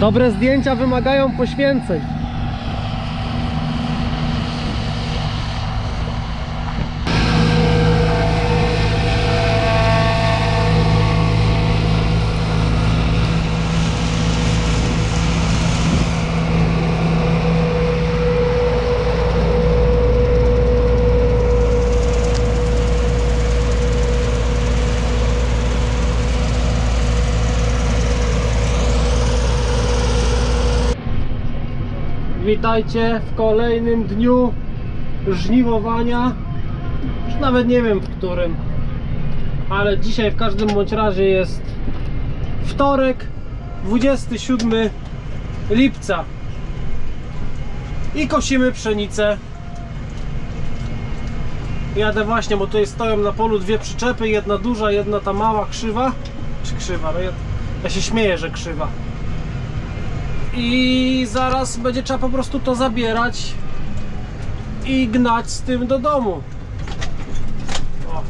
Dobre zdjęcia wymagają poświęceń. Witajcie w kolejnym dniu żniwowania. Już nawet nie wiem w którym, ale dzisiaj w każdym bądź razie jest wtorek, 27 lipca i kosimy pszenicę. Jadę właśnie, bo tutaj stoją na polu dwie przyczepy, jedna duża, jedna ta mała, krzywa. Czy krzywa? No ja, ja się śmieję, że krzywa i zaraz będzie trzeba po prostu to zabierać i gnać z tym do domu. O.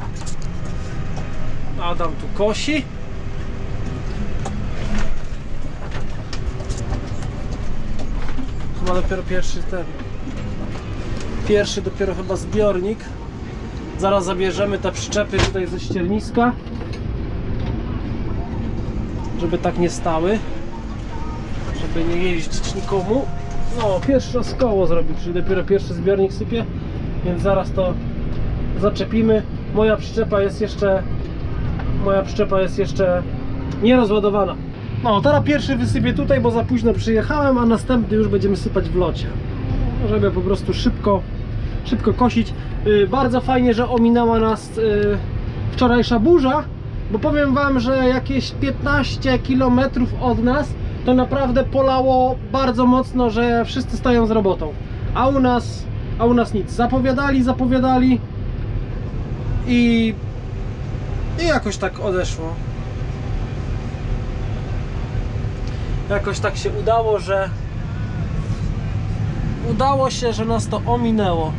Adam tu kosi. Chyba dopiero pierwszy ten. Pierwszy dopiero chyba zbiornik. Zaraz zabierzemy te przyczepy tutaj ze ścierniska. Żeby tak nie stały żeby nie jeździć nikomu. No, pierwszy raz koło zrobił, czyli dopiero pierwszy zbiornik sypie, więc zaraz to zaczepimy. Moja przyczepa jest jeszcze moja przyczepa jest jeszcze nierozładowana. No, teraz pierwszy wysypię tutaj, bo za późno przyjechałem, a następny już będziemy sypać w locie. Żeby po prostu szybko, szybko kosić. Yy, bardzo fajnie, że ominęła nas yy, wczorajsza burza, bo powiem Wam, że jakieś 15 km od nas to naprawdę polało bardzo mocno, że wszyscy stają z robotą. A u nas, a u nas nic. Zapowiadali, zapowiadali i, i jakoś tak odeszło. Jakoś tak się udało, że udało się, że nas to ominęło.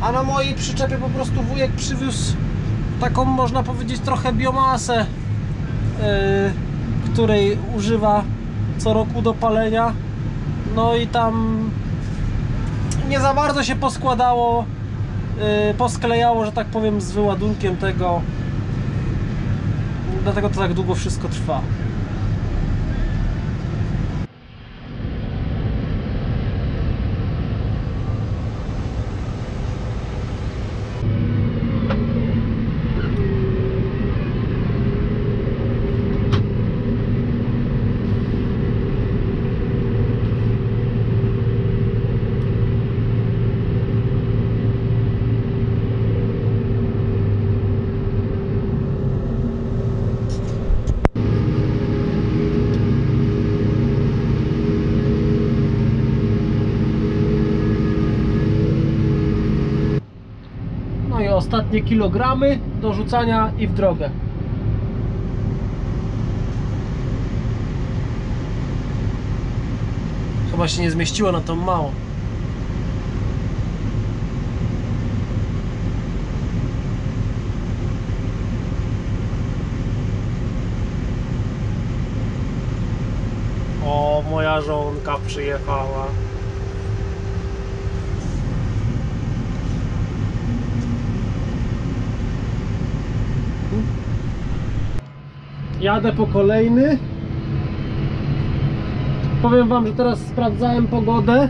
A na mojej przyczepie po prostu wujek przywiózł taką, można powiedzieć, trochę biomasę. Yy, której używa co roku do palenia. No i tam nie za bardzo się poskładało, yy, posklejało, że tak powiem, z wyładunkiem tego. Dlatego to tak długo wszystko trwa. No i ostatnie kilogramy do rzucania i w drogę. Chyba się nie zmieściło na tą małą. O, moja żonka przyjechała. Jadę po kolejny. Powiem wam, że teraz sprawdzałem pogodę,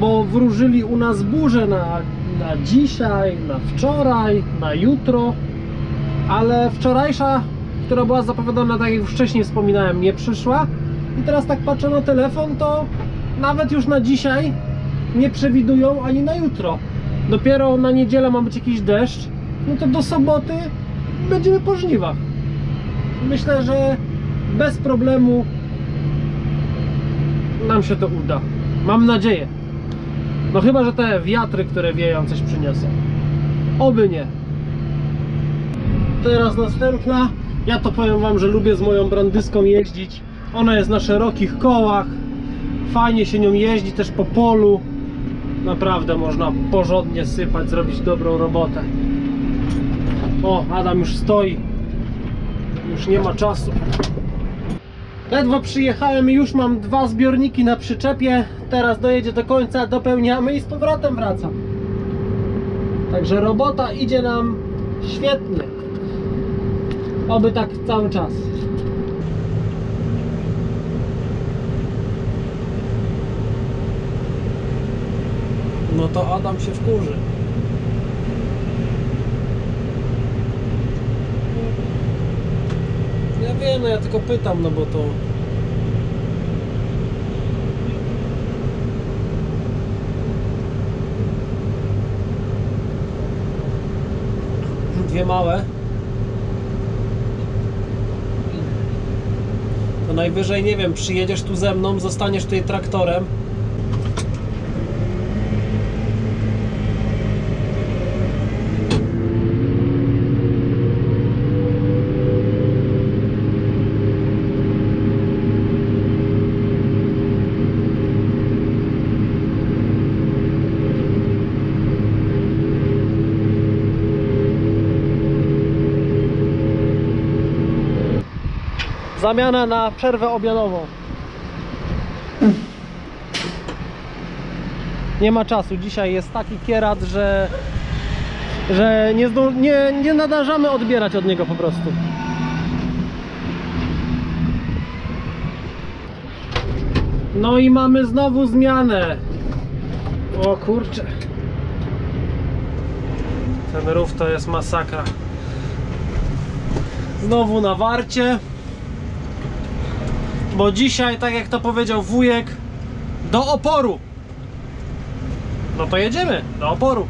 bo wróżyli u nas burze na, na dzisiaj, na wczoraj, na jutro. Ale wczorajsza, która była zapowiadana, tak jak już wcześniej wspominałem, nie przyszła. I teraz tak patrzę na telefon, to nawet już na dzisiaj nie przewidują ani na jutro. Dopiero na niedzielę ma być jakiś deszcz. No to do soboty będziemy po żniwach myślę, że bez problemu nam się to uda. Mam nadzieję. No chyba, że te wiatry, które wieją, coś przyniosą. Oby nie. Teraz następna. Ja to powiem wam, że lubię z moją brandyską jeździć. Ona jest na szerokich kołach. Fajnie się nią jeździ też po polu. Naprawdę można porządnie sypać, zrobić dobrą robotę. O, Adam już stoi już nie ma czasu. Ledwo przyjechałem i już mam dwa zbiorniki na przyczepie. Teraz dojedzie do końca, dopełniamy i z powrotem wracam. Także robota idzie nam świetnie. Oby tak cały czas. No to Adam się wkurzy. Ja wiem, no ja tylko pytam, no bo to... Dwie małe. To najwyżej, nie wiem, przyjedziesz tu ze mną, zostaniesz tutaj traktorem. Zamiana na przerwę obiadową. Nie ma czasu. Dzisiaj jest taki kierat, że, że nie, nie, nie nadążamy odbierać od niego po prostu. No i mamy znowu zmianę. O kurczę. Ten rów to jest masakra. Znowu na warcie. Bo dzisiaj, tak jak to powiedział wujek, do oporu. No to jedziemy do oporu.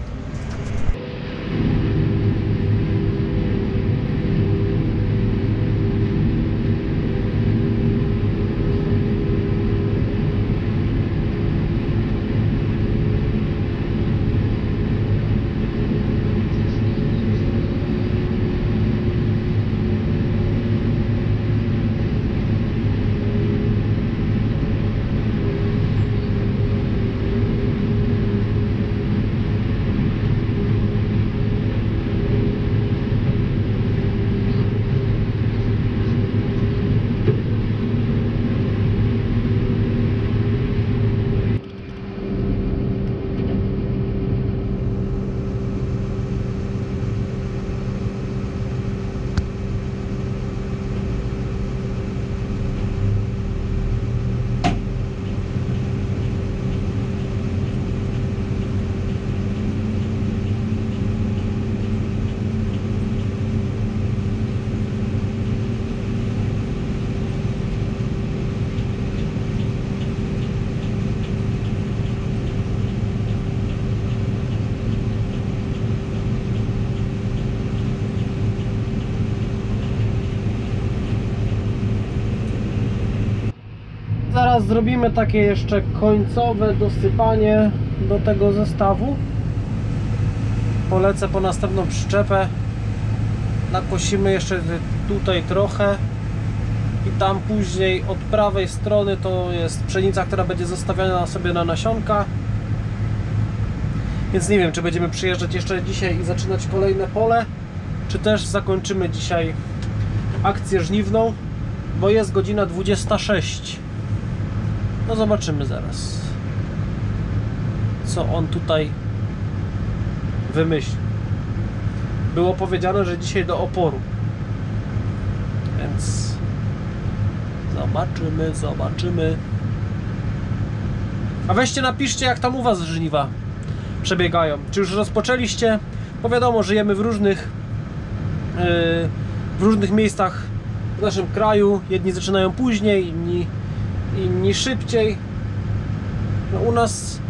Zaraz zrobimy takie jeszcze końcowe dosypanie do tego zestawu. Polecę po następną przyczepę. Nakosimy jeszcze tutaj trochę. I tam później od prawej strony to jest pszenica, która będzie zostawiona sobie na nasionka. Więc nie wiem, czy będziemy przyjeżdżać jeszcze dzisiaj i zaczynać kolejne pole, czy też zakończymy dzisiaj akcję żniwną, bo jest godzina 26. No zobaczymy zaraz. Co on tutaj wymyśli. Było powiedziane, że dzisiaj do oporu. Więc zobaczymy, zobaczymy. A weźcie napiszcie jak tam u was żniwa przebiegają. Czy już rozpoczęliście? Bo wiadomo, żyjemy w różnych yy, w różnych miejscach w naszym kraju. Jedni zaczynają później, inni inni szybciej. No u nas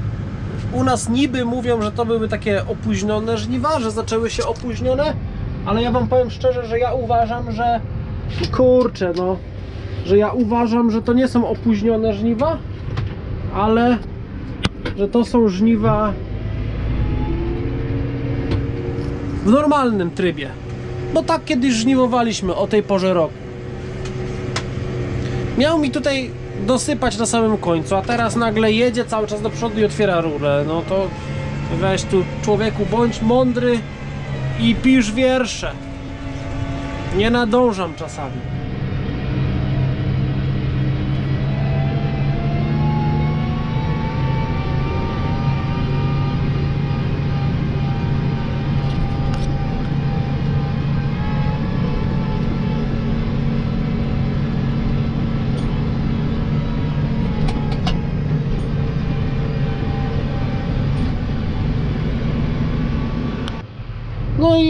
u nas niby mówią, że to były takie opóźnione żniwa, że zaczęły się opóźnione, ale ja wam powiem szczerze, że ja uważam, że kurczę, no, że ja uważam, że to nie są opóźnione żniwa, ale że to są żniwa w normalnym trybie. Bo tak kiedyś żniwowaliśmy o tej porze roku. Miał mi tutaj dosypać na samym końcu, a teraz nagle jedzie cały czas do przodu i otwiera rurę. No to weź tu człowieku, bądź mądry i pisz wiersze. Nie nadążam czasami.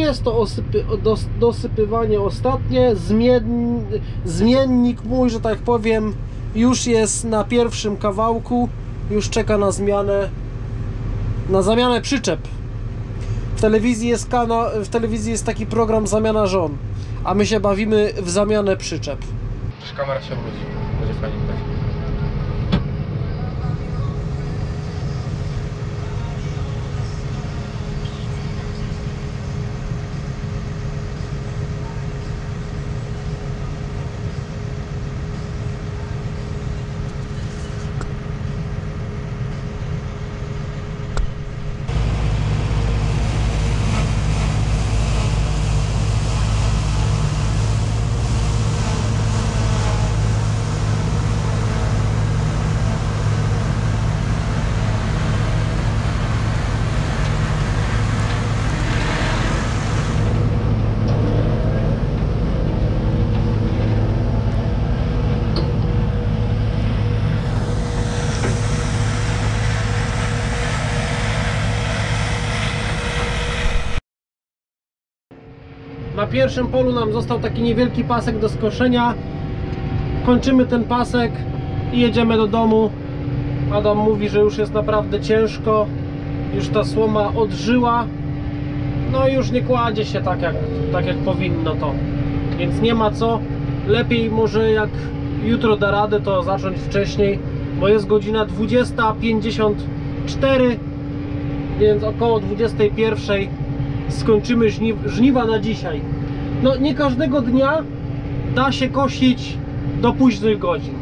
Jest to osypy, dos, dosypywanie ostatnie. Zmien, zmiennik mój, że tak powiem, już jest na pierwszym kawałku. Już czeka na zmianę, na zamianę przyczep. W telewizji jest kana, w telewizji jest taki program zamiana żon, a my się bawimy w zamianę przyczep. Przecież kamera się obróci. Będzie fajnie Na pierwszym polu nam został taki niewielki pasek do skoszenia. Kończymy ten pasek i jedziemy do domu. Adam mówi, że już jest naprawdę ciężko. Już ta słoma odżyła. No i już nie kładzie się tak jak, tak jak powinno to. Więc nie ma co. Lepiej może jak jutro da radę, to zacząć wcześniej, bo jest godzina 20.54, więc około 21 skończymy żni żniwa na dzisiaj. No nie każdego dnia da się kosić do późnych godzin,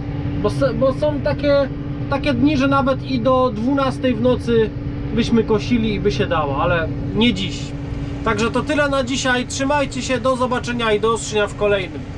bo, bo są takie, takie dni, że nawet i do 12 w nocy byśmy kosili i by się dało, ale nie dziś. Także to tyle na dzisiaj. Trzymajcie się, do zobaczenia i do usłyszenia w kolejnym.